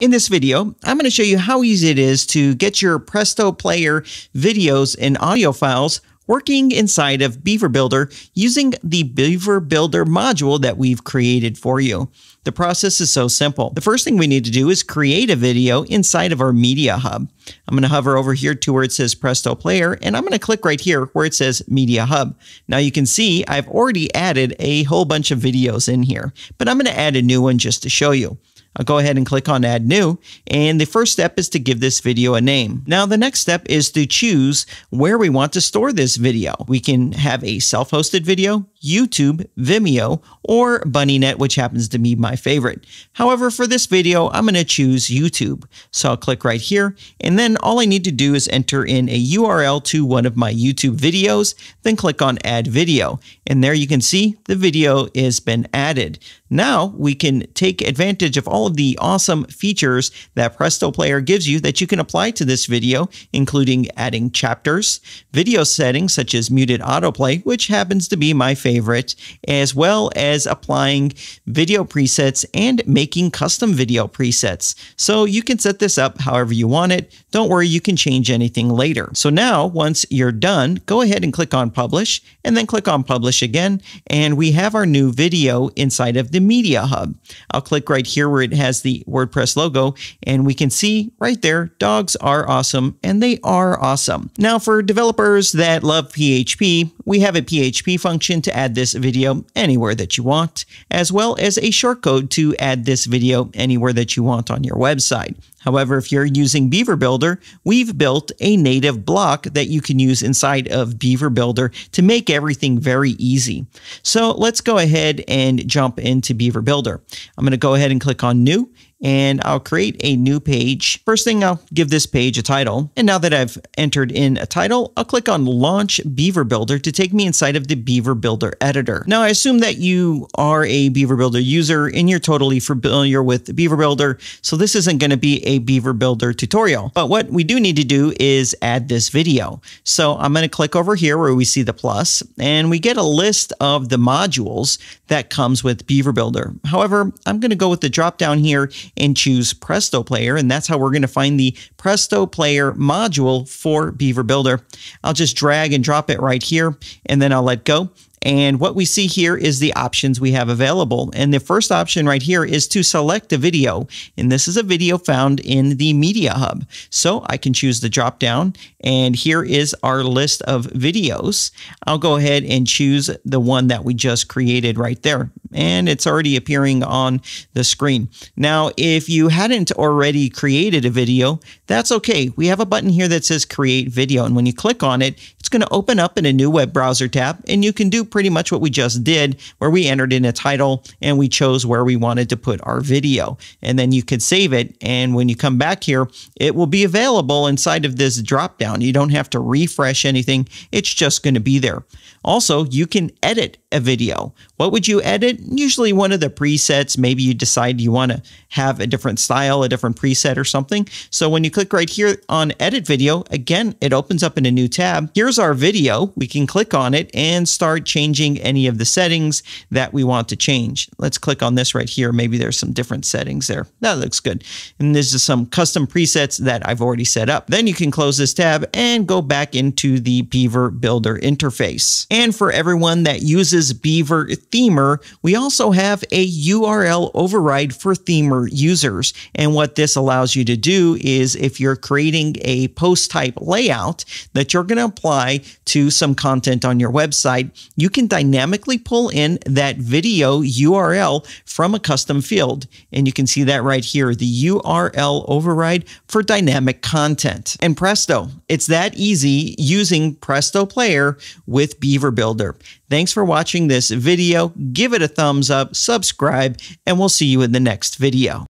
In this video, I'm going to show you how easy it is to get your Presto Player videos and audio files working inside of Beaver Builder using the Beaver Builder module that we've created for you. The process is so simple. The first thing we need to do is create a video inside of our Media Hub. I'm going to hover over here to where it says Presto Player, and I'm going to click right here where it says Media Hub. Now you can see I've already added a whole bunch of videos in here, but I'm going to add a new one just to show you. I'll go ahead and click on add new. And the first step is to give this video a name. Now the next step is to choose where we want to store this video. We can have a self-hosted video, YouTube, Vimeo, or Bunny.net, which happens to be my favorite. However, for this video, I'm going to choose YouTube. So I'll click right here, and then all I need to do is enter in a URL to one of my YouTube videos, then click on Add Video. And there you can see the video has been added. Now we can take advantage of all of the awesome features that Presto Player gives you that you can apply to this video, including adding chapters, video settings such as muted autoplay, which happens to be my favorite favorite, as well as applying video presets and making custom video presets. So you can set this up however you want it. Don't worry, you can change anything later. So now, once you're done, go ahead and click on Publish, and then click on Publish again, and we have our new video inside of the Media Hub. I'll click right here where it has the WordPress logo, and we can see right there, dogs are awesome, and they are awesome. Now, for developers that love PHP, we have a PHP function to add add this video anywhere that you want, as well as a shortcode to add this video anywhere that you want on your website. However, if you're using Beaver Builder, we've built a native block that you can use inside of Beaver Builder to make everything very easy. So let's go ahead and jump into Beaver Builder. I'm going to go ahead and click on New and I'll create a new page. First thing, I'll give this page a title. And now that I've entered in a title, I'll click on Launch Beaver Builder to take me inside of the Beaver Builder editor. Now, I assume that you are a Beaver Builder user and you're totally familiar with Beaver Builder, so this isn't going to be a Beaver Builder tutorial. But what we do need to do is add this video. So I'm going to click over here where we see the plus, and we get a list of the modules that comes with Beaver Builder. However, I'm going to go with the drop down here and choose Presto Player. And that's how we're going to find the Presto Player module for Beaver Builder. I'll just drag and drop it right here, and then I'll let go. And what we see here is the options we have available. And the first option right here is to select a video. And this is a video found in the Media Hub. So I can choose the drop down and here is our list of videos. I'll go ahead and choose the one that we just created right there. And it's already appearing on the screen. Now, if you hadn't already created a video, that's okay. We have a button here that says create video. And when you click on it, it's going to open up in a new web browser tab and you can do pretty much what we just did, where we entered in a title and we chose where we wanted to put our video. And then you could save it. And when you come back here, it will be available inside of this drop down. You don't have to refresh anything. It's just going to be there. Also, you can edit a video. What would you edit? Usually one of the presets. Maybe you decide you want to have a different style, a different preset or something. So when you click right here on edit video, again, it opens up in a new tab. Here's our video. We can click on it and start changing any of the settings that we want to change. Let's click on this right here. Maybe there's some different settings there. That looks good. And this is some custom presets that I've already set up. Then you can close this tab and go back into the Beaver Builder interface. And for everyone that uses Beaver Themer, we also have a URL override for Themer users. And what this allows you to do is if you're creating a post type layout that you're going to apply to some content on your website, you can dynamically pull in that video URL from a custom field. And you can see that right here, the URL override for dynamic content. And presto, it's that easy using Presto Player with Beaver Builder. Thanks for watching this video. Give it a thumbs up, subscribe, and we'll see you in the next video.